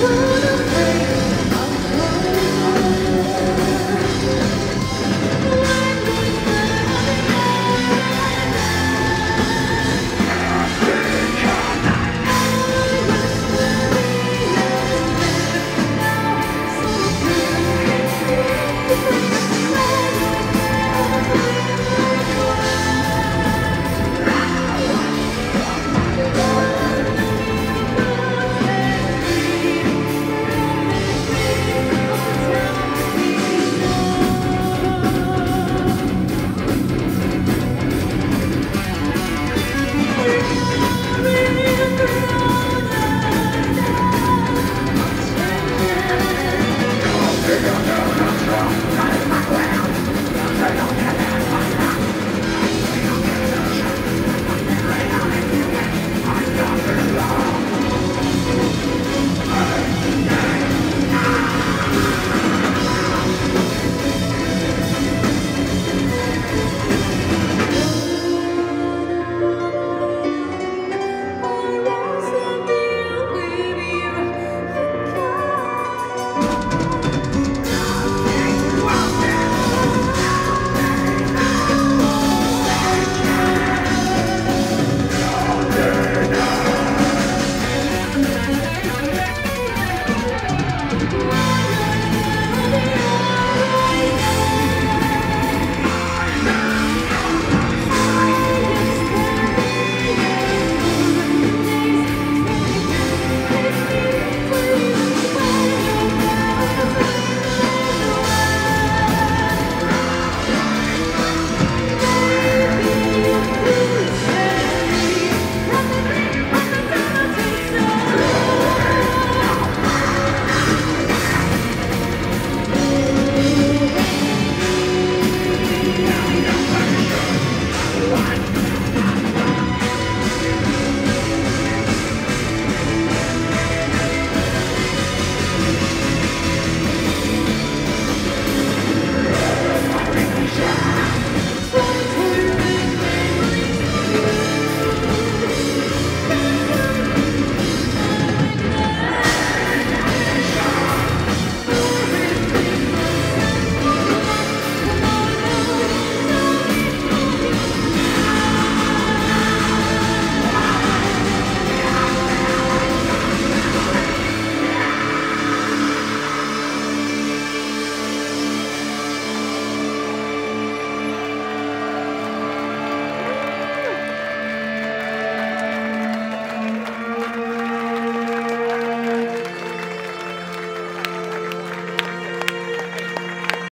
Woo!